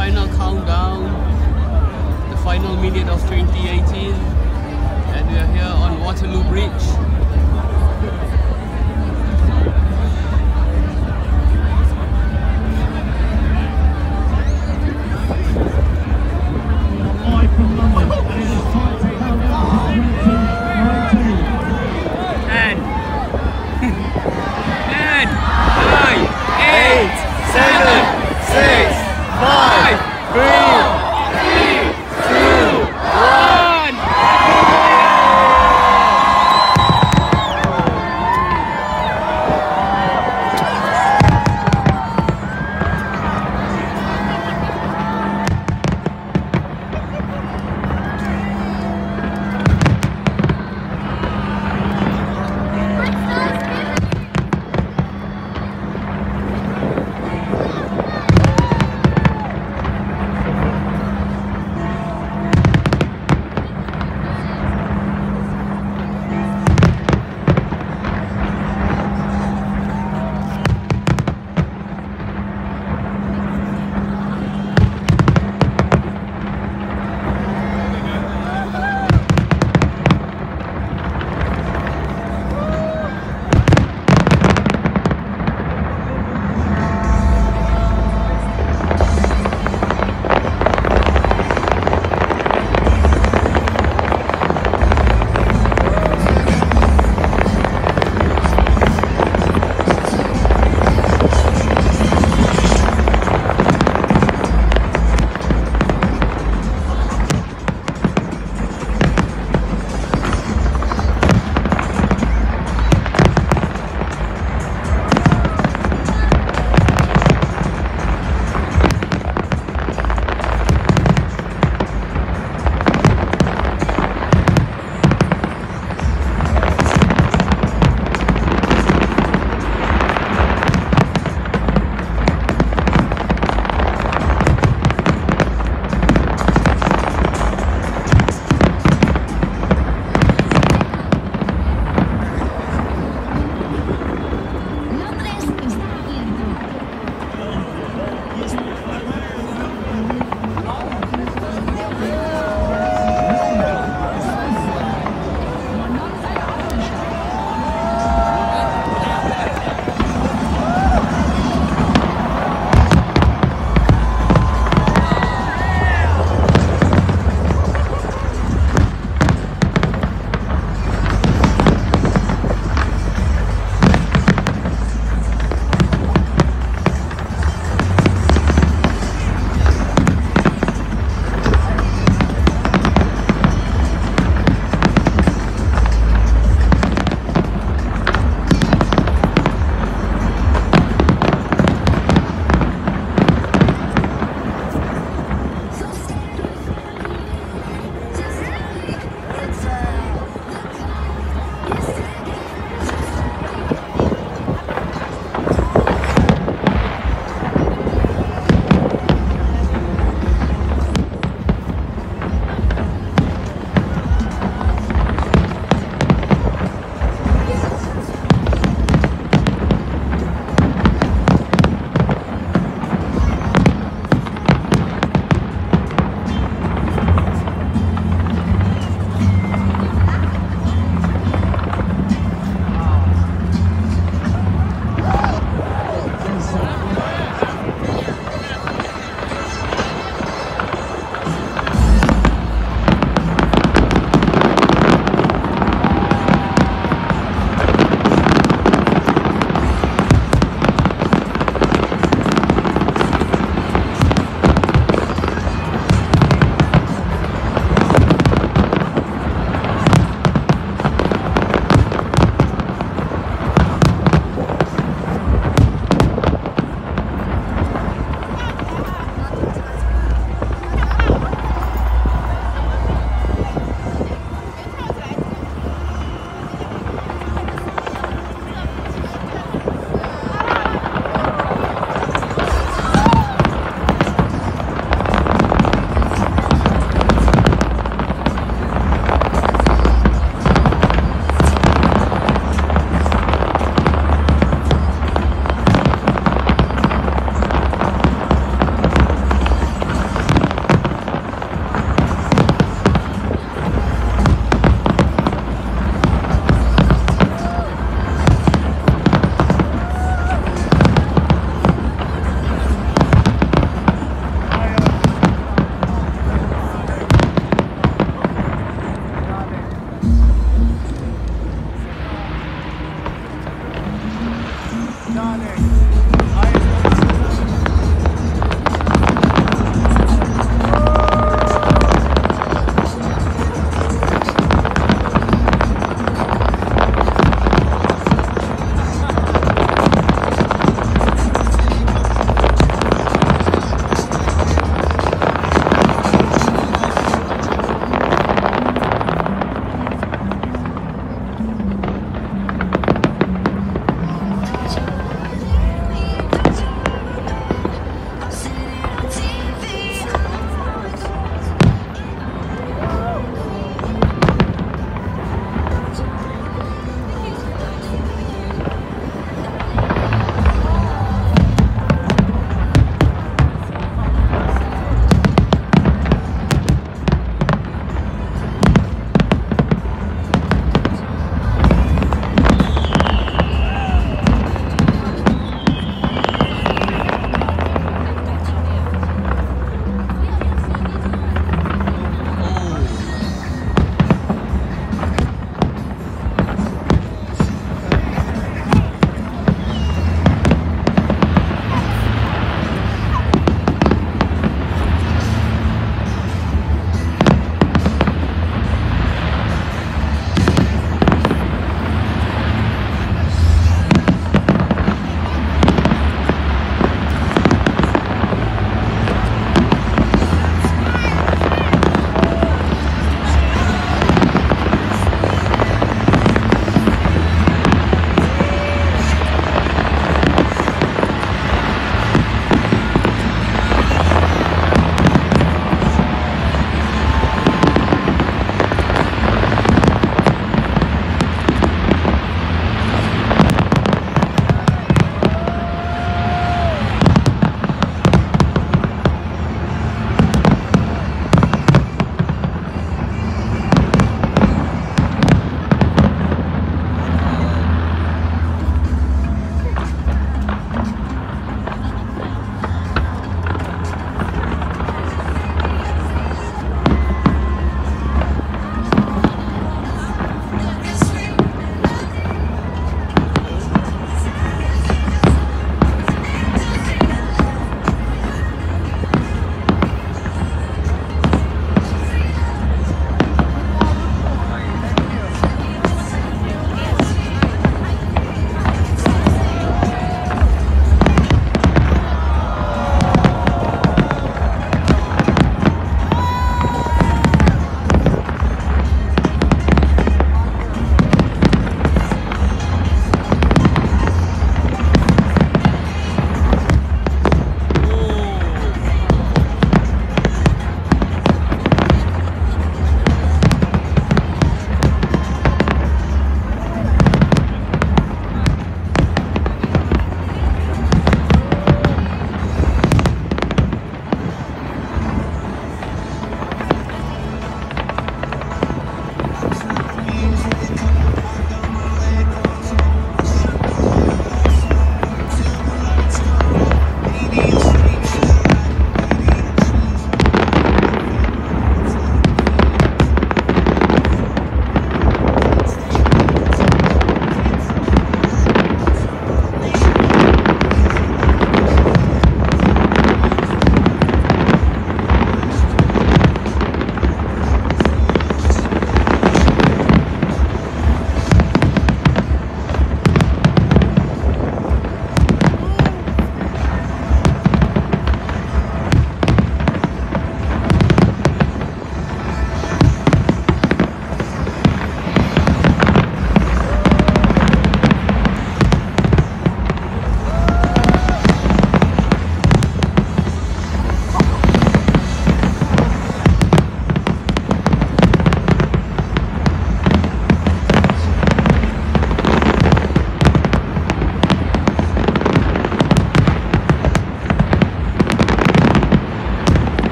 final countdown, the final minute of 2018, and we are here on Waterloo Bridge.